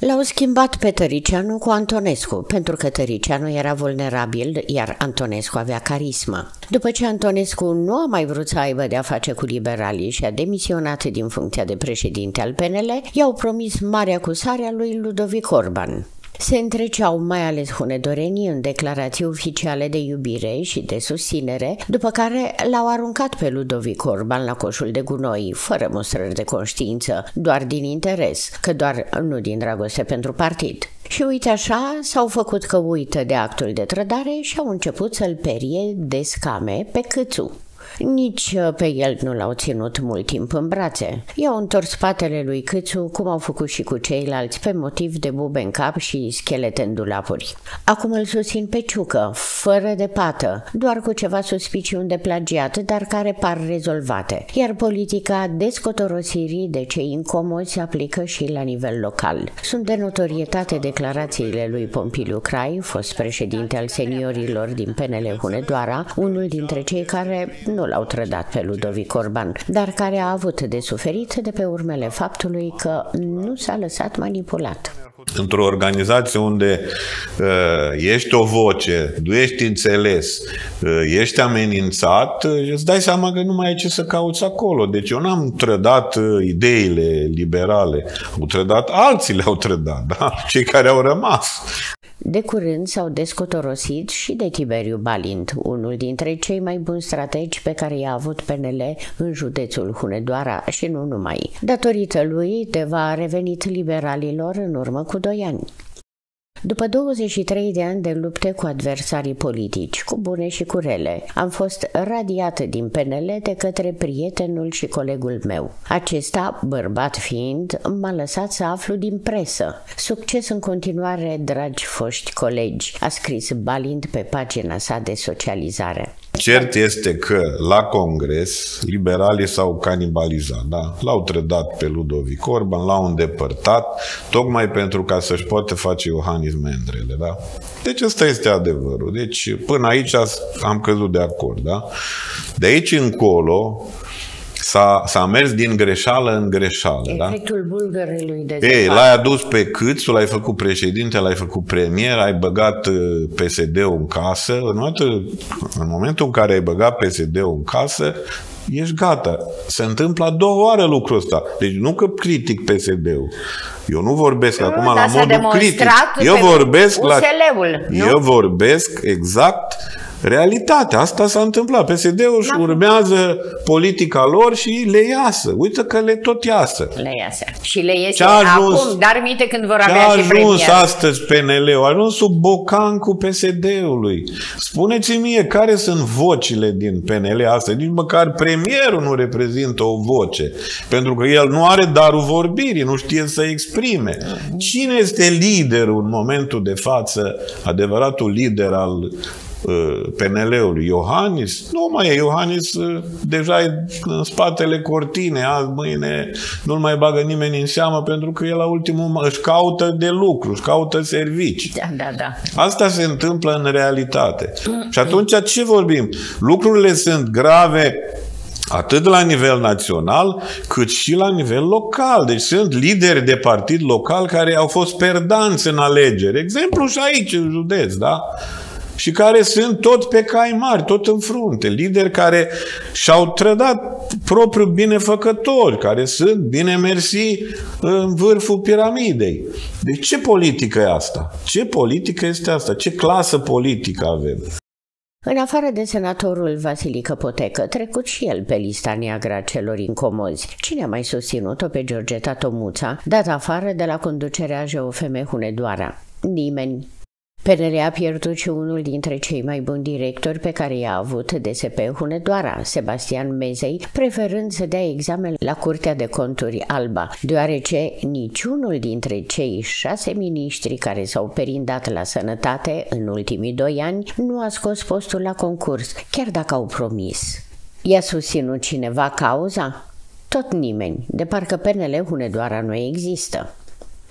L-au schimbat pe Tăricianu cu Antonescu, pentru că Tăricianu era vulnerabil, iar Antonescu avea carismă. După ce Antonescu nu a mai vrut să aibă de-a face cu liberalii și a demisionat din funcția de președinte al PNL, i-au promis marea acusare a lui Ludovic Orban. Se întreceau mai ales hunedorenii în declarații oficiale de iubire și de susținere, după care l-au aruncat pe Ludovic Orban la coșul de gunoi, fără mostrări de conștiință, doar din interes, că doar nu din dragoste pentru partid. Și uite așa, s-au făcut că uită de actul de trădare și au început să-l perie de scame pe câțu. Nici uh, pe el nu l-au ținut mult timp în brațe. I-au întors spatele lui Câțu, cum au făcut și cu ceilalți, pe motiv de bube în cap și schelete în dulapuri. Acum îl susțin pe ciucă, fără de pată, doar cu ceva suspiciuni de plagiat, dar care par rezolvate. Iar politica descotorosirii de cei incomozi se aplică și la nivel local. Sunt de notorietate declarațiile lui Pompiliu Crai, fost președinte al seniorilor din PNL Hunedoara, unul dintre cei care nu l-au trădat pe Ludovic Orban, dar care a avut de suferit de pe urmele faptului că nu s-a lăsat manipulat într-o organizație unde uh, ești o voce, nu ești înțeles, uh, ești amenințat, uh, îți dai seama că nu mai ai ce să cauți acolo. Deci eu n-am trădat uh, ideile liberale, au trădat, alții le-au trădat, da? cei care au rămas. De curând s-au descotorosit și de Tiberiu Balint, unul dintre cei mai buni strategi pe care i-a avut PNL în județul Hunedoara și nu numai. Datorită lui, Deva a revenit liberalilor în urmă cu doi ani. După 23 de ani de lupte cu adversarii politici, cu bune și cu rele, am fost radiată din PNL de către prietenul și colegul meu. Acesta, bărbat fiind, m-a lăsat să aflu din presă. Succes în continuare, dragi foști colegi, a scris Balind pe pagina sa de socializare. Cert este că la Congres liberalii s-au canibalizat, da? L-au trădat pe Ludovic Orban, l-au îndepărtat, tocmai pentru ca să-și poată face Iohannis mendrele, da? Deci ăsta este adevărul. Deci până aici am căzut de acord, da? De aici încolo, S-a, s-a mers din greșeală în greșeală. Da? Efectul da? bulgărului de Ei, l-ai adus pe Câțu, l-ai făcut președinte, l-ai făcut premier, ai băgat uh, PSD-ul în casă. În momentul, în momentul în care ai băgat PSD-ul în casă, ești gata. Se întâmplă a doua oară lucrul ăsta. Deci nu că critic PSD-ul. Eu nu vorbesc nu, acum la modul critic. Eu vorbesc la... Eu vorbesc exact realitatea. Asta s-a întâmplat. PSD-ul își urmează politica lor și le iasă. Uite că le tot iasă. Le iasă. Și le iese ajuns, acum, dar minte când vor avea și premier. ajuns astăzi PNL-ul? A ajuns sub bocan cu PSD-ului. Spuneți-mi mie care sunt vocile din PNL astăzi. Nici măcar premierul nu reprezintă o voce. Pentru că el nu are darul vorbirii, nu știe să exprime. Cine este liderul în momentul de față, adevăratul lider al Uh, PNL-ului. Iohannis, nu mai e Iohannis, uh, deja e în spatele cortine, azi, mâine, nu-l mai bagă nimeni în seamă pentru că el la ultimul își caută de lucru, își caută servicii. Da, da, da. Asta se întâmplă în realitate. Și atunci ce vorbim? Lucrurile sunt grave atât la nivel național, cât și la nivel local. Deci sunt lideri de partid local care au fost perdanți în alegeri. Exemplu și aici, în județ, da? Și care sunt tot pe cai mari, tot în frunte, lideri care și-au trădat propriul binefăcători, care sunt, bine mersi, în vârful piramidei. Deci ce politică e asta? Ce politică este asta? Ce clasă politică avem? În afară de senatorul Vasilică Potecă, trecut și el pe lista neagră a celor incomozi. Cine a mai susținut-o pe Georgeta Tomuța, dat afară de la conducerea GOFM Hunedoara? Nimeni. PNR a pierdut și unul dintre cei mai buni directori pe care i-a avut DSP Hunedoara, Sebastian Mezei, preferând să dea examen la Curtea de Conturi Alba, deoarece niciunul dintre cei șase miniștri care s-au perindat la sănătate în ultimii doi ani nu a scos postul la concurs, chiar dacă au promis. I-a susținut cineva cauza? Tot nimeni, de parcă PNL Hunedoara nu există.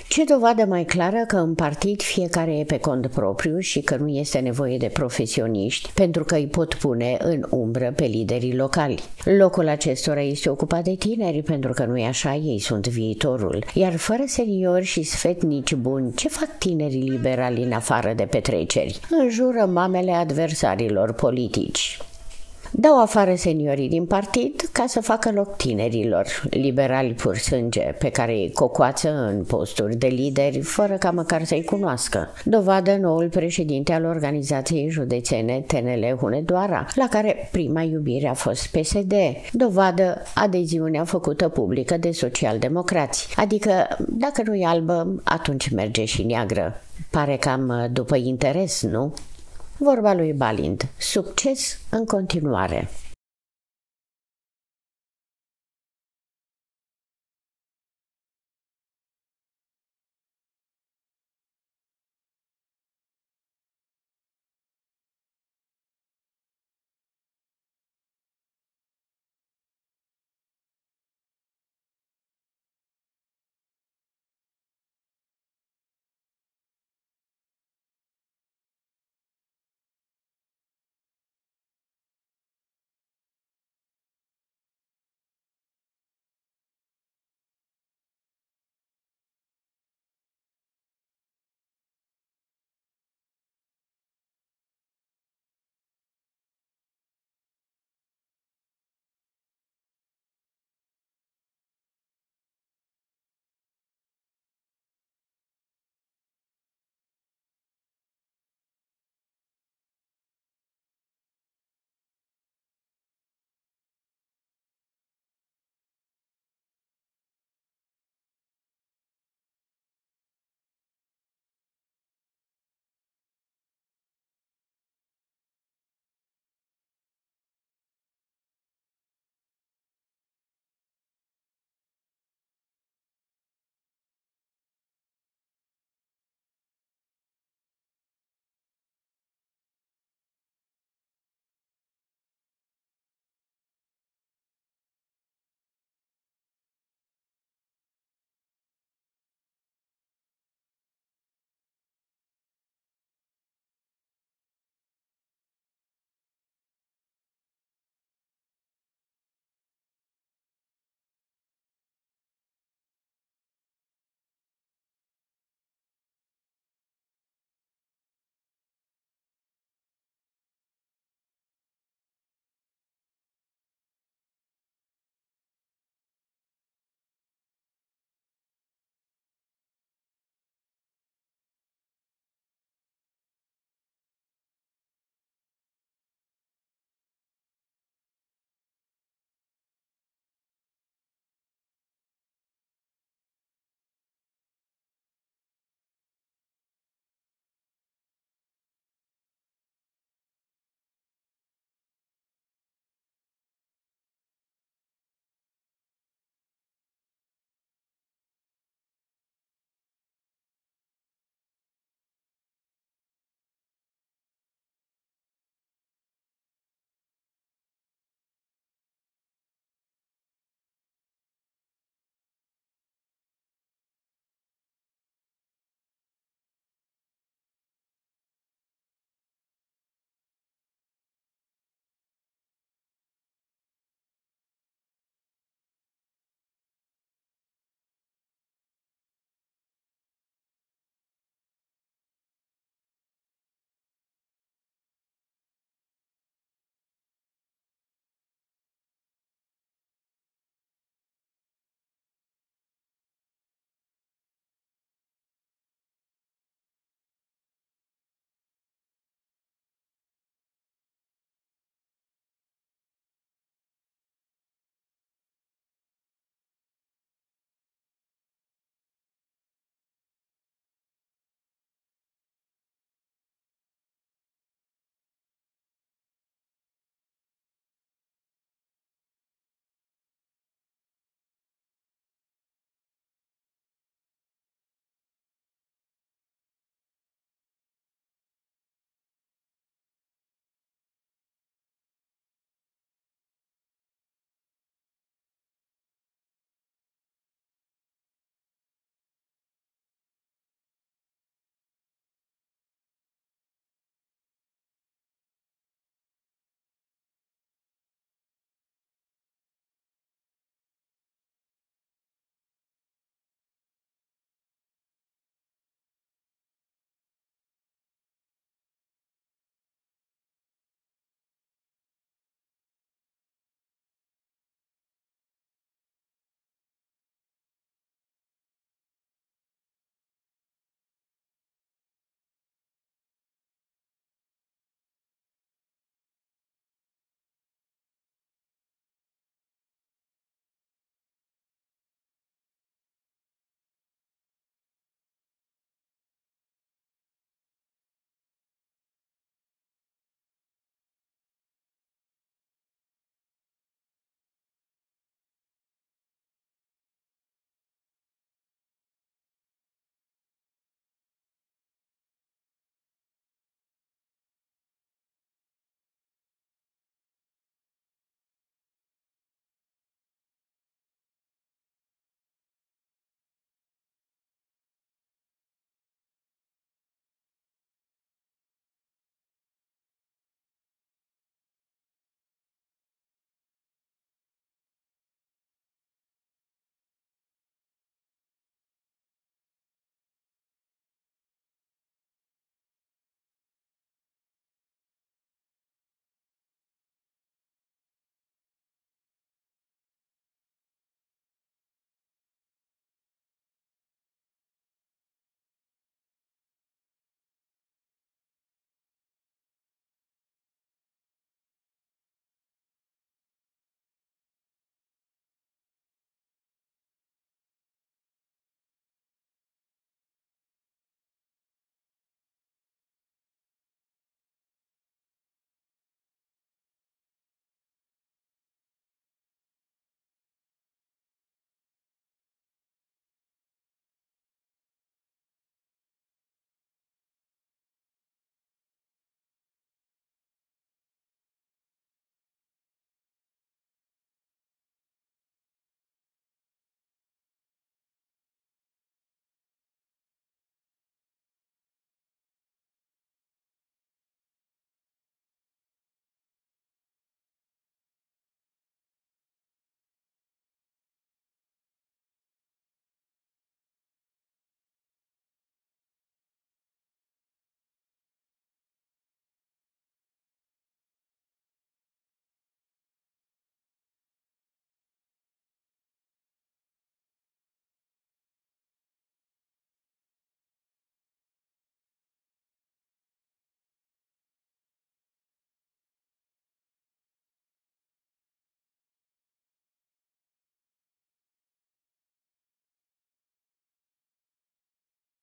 Ce dovadă mai clară că în partid fiecare e pe cont propriu și că nu este nevoie de profesioniști pentru că îi pot pune în umbră pe liderii locali. Locul acestora este ocupat de tineri pentru că nu e așa, ei sunt viitorul. Iar fără seniori și sfetnici buni, ce fac tinerii liberali în afară de petreceri? Înjură mamele adversarilor politici. Dau afară seniorii din partid ca să facă loc tinerilor, liberali pur sânge, pe care îi cocoață în posturi de lideri fără ca măcar să-i cunoască. Dovadă noul președinte al organizației județene TNL Hunedoara, la care prima iubire a fost PSD. Dovadă adeziunea făcută publică de socialdemocrați, adică dacă nu e albă, atunci merge și neagră. Pare cam după interes, nu? Vorba lui Balind. Succes în continuare!